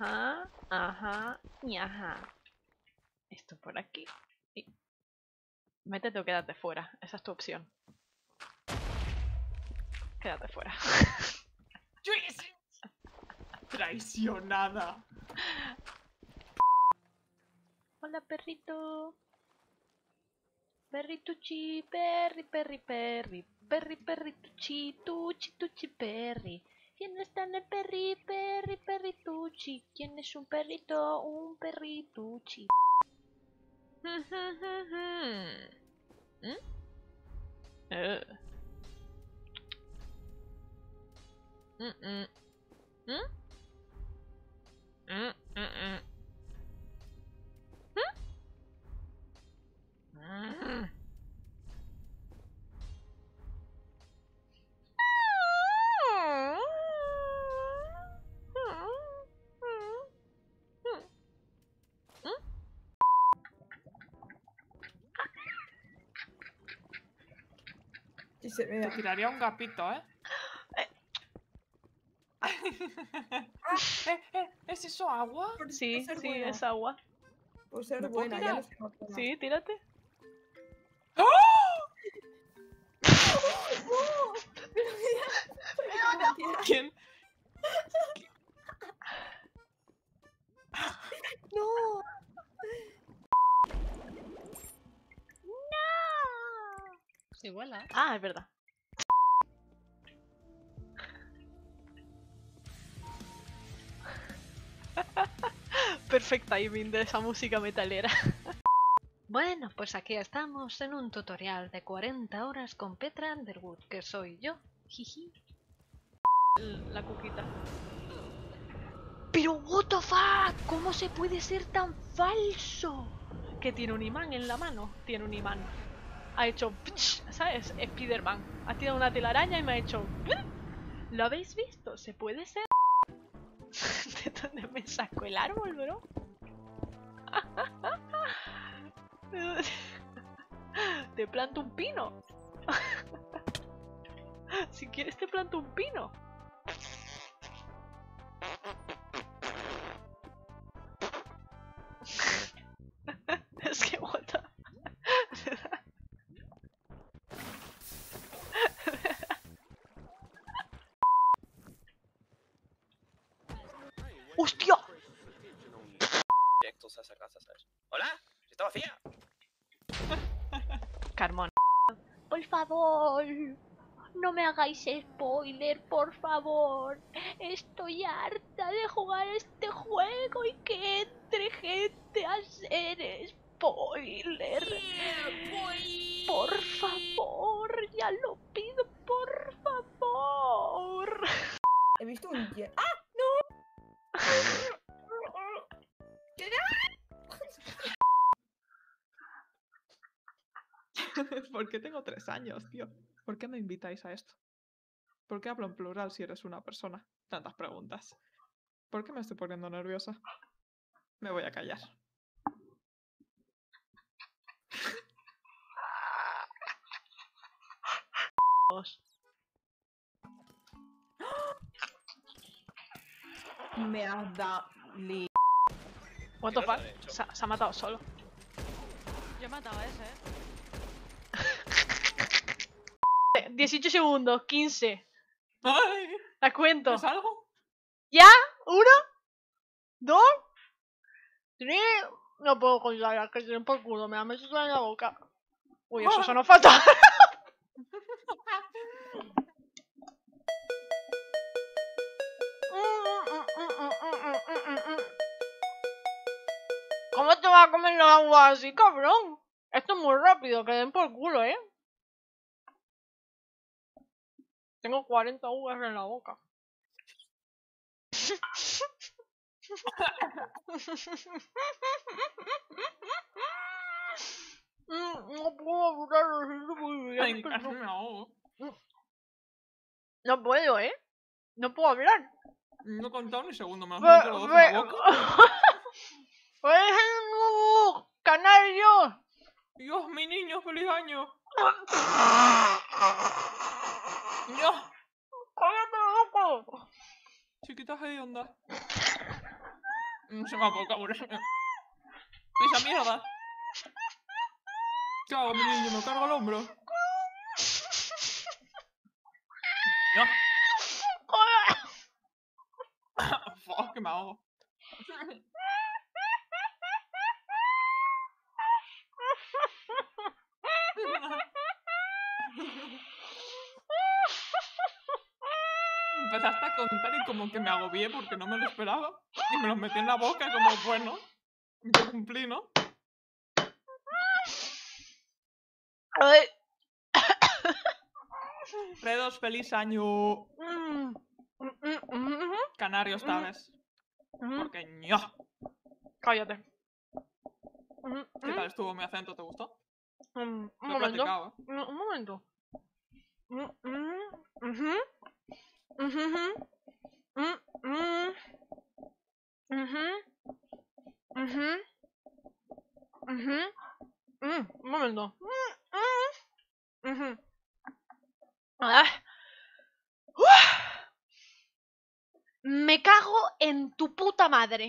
Ajá, ajá y ajá. Esto por aquí. Y... Métete o quédate fuera. Esa es tu opción. Quédate fuera. Traicionada. Hola, perrito. Perrituchi, perri, perri, perri. Perri, perrituchi, tuchi, tuchi, perri. ¿Quién está en el perri, perri, perrituchi? ¿Quién es un perrito? Un perrituchi. ¿Mm? ¿Mm? Mm, mm, mm. Mm. Sí, se Te tiraría un gapito, ¿eh? eh, eh, ¿Es eso agua? Sí, por ser sí, buena. es agua. Por ser ¿Me puedo buena, ya lo sé. Sí, tírate. ¡Oh! ¿Quién? No. Vuela. Ah, es verdad. Perfect timing de esa música metalera. Bueno, pues aquí estamos en un tutorial de 40 horas con Petra Underwood, que soy yo. Jiji. La cuquita. Pero what the fuck, ¿cómo se puede ser tan falso? Que tiene un imán en la mano, tiene un imán. Ha hecho, ¿sabes? Spiderman. Ha tirado una telaraña y me ha hecho. ¿Lo habéis visto? ¿Se puede ser? ¿De dónde me sacó el árbol, bro? ¿De dónde- Te planto un pino. si quieres te planto un pino. ¡Hostia! directos a esa casa, ¿sabes? ¡Hola! ¡Está vacía! Carmón. Por favor, no me hagáis spoiler, por favor. Estoy harta de jugar este juego y que entre gente a hacer spoiler. ¿Por qué tengo tres años, tío? ¿Por qué me invitáis a esto? ¿Por qué hablo en plural si eres una persona? Tantas preguntas. ¿Por qué me estoy poniendo nerviosa? Me voy a callar. Me has dado li- What the ¿Qué fuck? Se, ha- se ha matado solo. Yo he matado a ese, ¿eh? Eh, 18 segundos, 15. ¡Ay! La cuento. ¿Es algo? ¿Ya? ¿Uno? ¿Dos? ¿Tres? No puedo contar, que tienen por culo, me la meto toda en la boca. Uy, eso sonó fatal. ¿Cómo te vas a comer la agua así, cabrón? Esto es muy rápido, que den por culo, ¿eh? Tengo 40 uvas en la boca. No puedo ahogo. No puedo, ¿eh? No puedo hablar. No he contado ni segundo, me has metido los dos en la boca. ¡Es el nuevo canario! Dios, mi niño, feliz año. Dios, ¡Cállate, loco! chiquita hedionda. No se me ha vocabulario. Esa mierda. ¿Qué hago, mi niño? ¿Me cargo al hombro? No. Fuck, que me ahogo. Empezaste a contar y como que me agobié porque no me lo esperaba. Y me lo metí en la boca como, bueno, yo cumplí, ¿no? Ay, Redos, feliz año. mm, mm, mm, Canario esta vez. Porque ño. Cállate. ¿Qué tal estuvo mi acento? ¿Te gustó? mm, Un momento. ¿eh? Un un momento. Momento. Mm, mm. Ah. Me cago en tu puta madre.